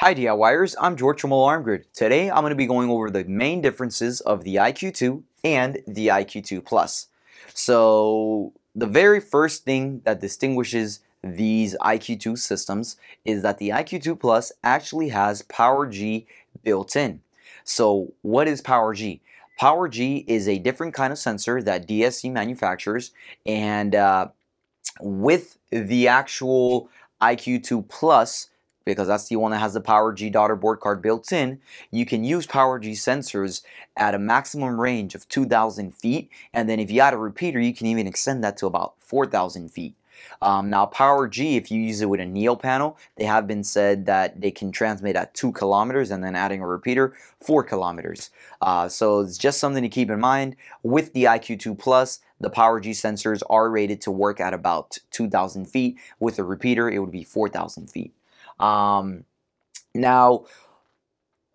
Hi DIYers, I'm George from Alarm Grid. Today I'm going to be going over the main differences of the IQ2 and the IQ2 Plus. So the very first thing that distinguishes these IQ2 systems is that the IQ2 Plus actually has PowerG built in. So what is PowerG? PowerG is a different kind of sensor that DSC manufactures and uh, with the actual IQ2 Plus because that's the one that has the PowerG daughter board card built in, you can use PowerG sensors at a maximum range of 2,000 feet, and then if you add a repeater, you can even extend that to about 4,000 feet. Um, now PowerG, if you use it with a Neo panel, they have been said that they can transmit at 2 kilometers and then adding a repeater, 4 kilometers. Uh, so it's just something to keep in mind. With the IQ2 Plus, the PowerG sensors are rated to work at about 2,000 feet. With a repeater, it would be 4,000 feet. Um, now,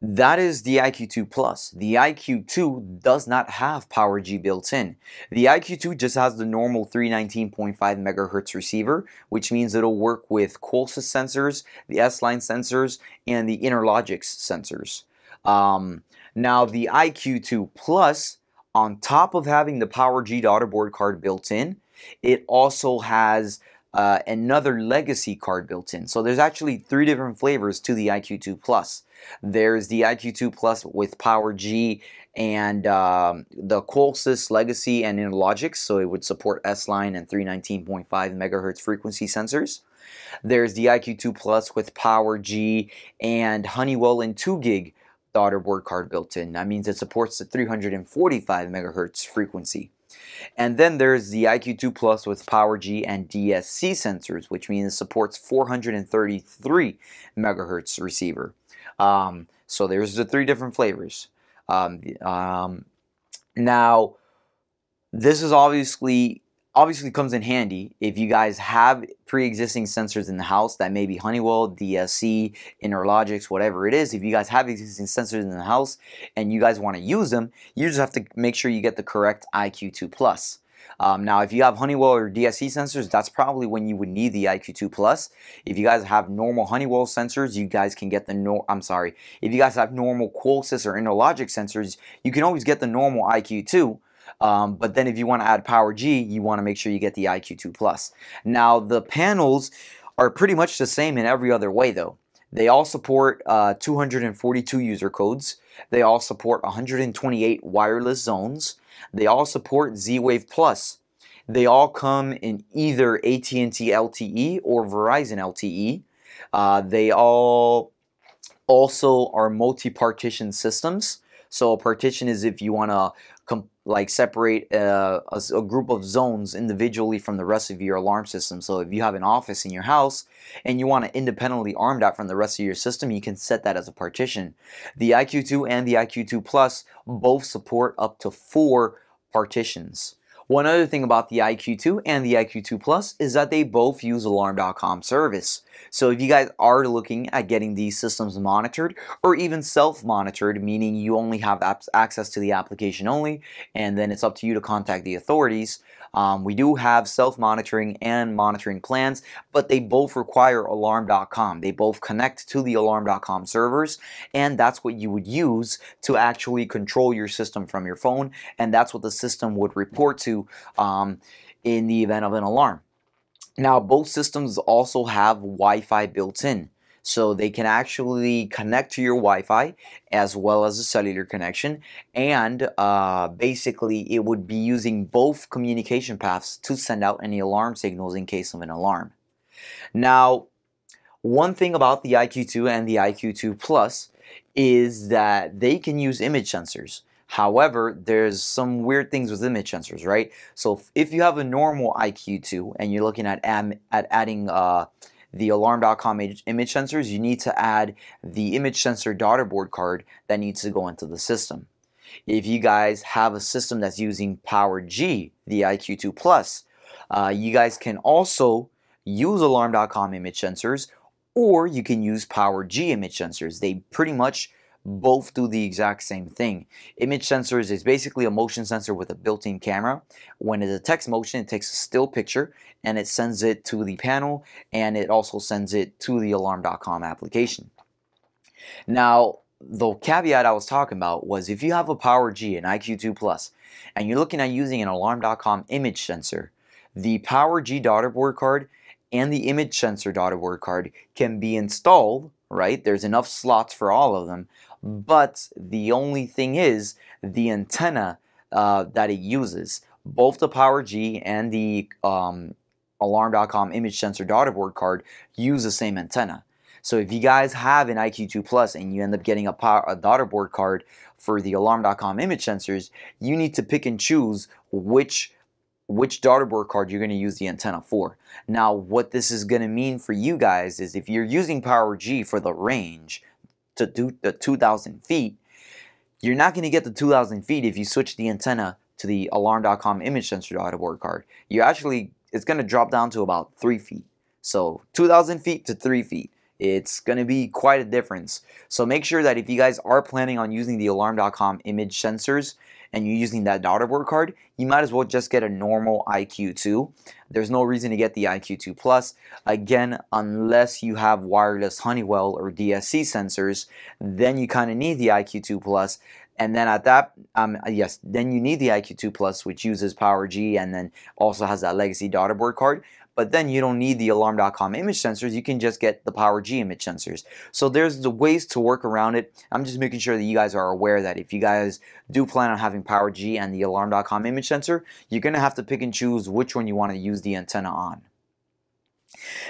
that is the IQ2 Plus. The IQ2 does not have PowerG built in. The IQ2 just has the normal 319.5 megahertz receiver, which means it'll work with Qolsys sensors, the S-Line sensors, and the Interlogix sensors. Um, now, the IQ2 Plus, on top of having the PowerG daughter board card built in, it also has uh, another legacy card built in. So there's actually three different flavors to the IQ2 Plus. There's the IQ2 Plus with PowerG and um, the Qolsys Legacy and Interlogix, so it would support S-Line and 319.5 megahertz frequency sensors. There's the IQ2 Plus with PowerG and Honeywell and 2GIG daughter board card built in. That means it supports the 345 megahertz frequency. And then there's the IQ2 Plus with PowerG and DSC sensors, which means it supports 433 megahertz receiver. Um, so there's the three different flavors. Um, um, now, this is obviously obviously comes in handy if you guys have pre-existing sensors in the house that may be Honeywell, DSC, Interlogix, whatever it is. If you guys have existing sensors in the house and you guys want to use them, you just have to make sure you get the correct IQ2 Plus. Um, now, if you have Honeywell or DSC sensors, that's probably when you would need the IQ2 Plus. If you guys have normal Honeywell sensors, you guys can get the no. I'm sorry. If you guys have normal Qolsys or Interlogix sensors, you can always get the normal IQ2. Um, but then if you want to add PowerG, you want to make sure you get the IQ2 Plus. Now the panels are pretty much the same in every other way though. They all support uh, 242 user codes. They all support 128 wireless zones. They all support Z-Wave Plus. They all come in either AT&T LTE or Verizon LTE. Uh, they all also are multi-partition systems. So a partition is if you want to like separate uh, a, a, group of zones individually from the rest of your alarm system. So if you have an office in your house and you want to independently arm that from the rest of your system, you can set that as a partition. The IQ2 and the IQ2 Plus both support up to four partitions. One other thing about the IQ2 and the IQ2 Plus is that they both use Alarm.com service. So if you guys are looking at getting these systems monitored or even self-monitored, meaning you only have access to the application only, and then it's up to you to contact the authorities, um, we do have self-monitoring and monitoring plans, but they both require alarm.com. They both connect to the alarm.com servers, and that's what you would use to actually control your system from your phone, and that's what the system would report to um, in the event of an alarm. Now, both systems also have Wi-Fi built in. So they can actually connect to your Wi-Fi as well as a cellular connection and uh, basically it would be using both communication paths to send out any alarm signals in case of an alarm. Now one thing about the IQ2 and the IQ2 Plus is that they can use image sensors. However, there's some weird things with image sensors, right? So if you have a normal IQ2 and you're looking at, at adding uh, the alarm.com image sensors, you need to add the image sensor daughter board card that needs to go into the system. If you guys have a system that's using PowerG, the IQ2 Plus, uh, you guys can also use alarm.com image sensors or you can use PowerG image sensors. They pretty much both do the exact same thing. Image sensors is basically a motion sensor with a built-in camera. When it detects motion, it takes a still picture and it sends it to the panel and it also sends it to the alarm.com application. Now, the caveat I was talking about was if you have a Power G, an IQ2 Plus, and you're looking at using an Alarm.com image sensor, the Power G daughterboard card and the image sensor daughterboard card can be installed, right? There's enough slots for all of them, but the only thing is the antenna uh, that it uses. Both the Power G and the um, Alarm.com image sensor daughterboard card use the same antenna. So if you guys have an IQ2 Plus and you end up getting a, power, a daughterboard card for the Alarm.com image sensors, you need to pick and choose which which daughterboard card you're going to use the antenna for. Now, what this is going to mean for you guys is if you're using Power G for the range to do the 2,000 feet, you're not going to get the 2,000 feet if you switch the antenna to the Alarm.com image sensor daughterboard card. You actually, it's going to drop down to about 3 feet. So 2,000 feet to 3 feet it's going to be quite a difference. So make sure that if you guys are planning on using the alarm.com image sensors and you're using that daughterboard card, you might as well just get a normal IQ2. There's no reason to get the IQ2 Plus. Again, unless you have wireless Honeywell or DSC sensors, then you kind of need the IQ2 Plus. And then at that, um, yes, then you need the IQ2 Plus, which uses Power G and then also has that legacy daughterboard card but then you don't need the alarm.com image sensors you can just get the PowerG image sensors so there's the ways to work around it i'm just making sure that you guys are aware that if you guys do plan on having PowerG and the alarm.com image sensor you're going to have to pick and choose which one you want to use the antenna on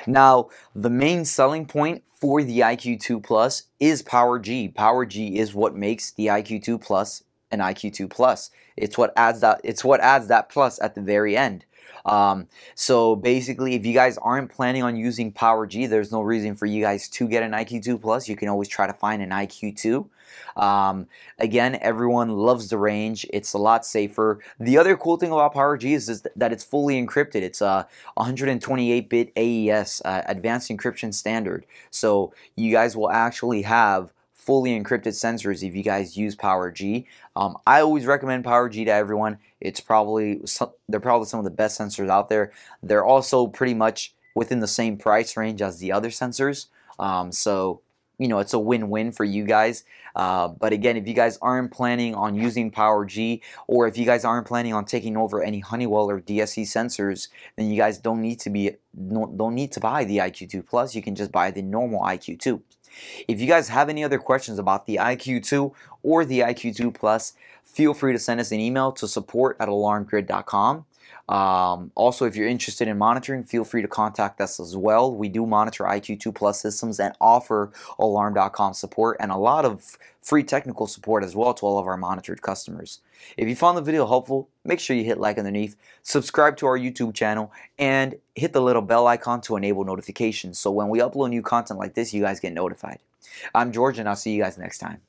now, the main selling point for the IQ2 Plus is PowerG. PowerG is what makes the IQ2 Plus an IQ2 Plus. It's what adds that it's what adds that plus at the very end. Um, so basically, if you guys aren't planning on using Power G, there's no reason for you guys to get an IQ2 Plus. You can always try to find an IQ2. Um, again, everyone loves the range. It's a lot safer. The other cool thing about Power G is, is that it's fully encrypted. It's a 128-bit AES, uh, Advanced Encryption Standard. So you guys will actually have fully encrypted sensors if you guys use Power G. Um, I always recommend Power G to everyone. It's probably some, they're probably some of the best sensors out there. They're also pretty much within the same price range as the other sensors. Um, so you know it's a win-win for you guys. Uh, but again, if you guys aren't planning on using Power G, or if you guys aren't planning on taking over any Honeywell or DSC sensors, then you guys don't need to be don't need to buy the IQ2 Plus. You can just buy the normal IQ2. If you guys have any other questions about the IQ2 or the IQ2 Plus, feel free to send us an email to support at alarmgrid.com. Um, also, if you're interested in monitoring, feel free to contact us as well. We do monitor IQ2 Plus systems and offer alarm.com support and a lot of free technical support as well to all of our monitored customers. If you found the video helpful, make sure you hit like underneath, subscribe to our YouTube channel, and hit the little bell icon to enable notifications so when we upload new content like this, you guys get notified. I'm George, and I'll see you guys next time.